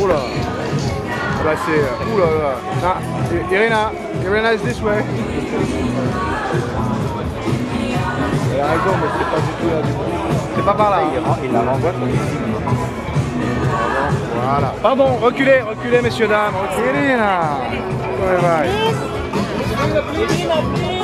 Oula Ah bah c'est... Oula là Ah, Irina Irina is this way Elle a raison mais c'est pas du tout là du tout. C'est pas par là hein. Il la renvoie. Voilà. Pardon, reculez, reculez messieurs dames, reculez Irina Ouais, ouais. Irina, please.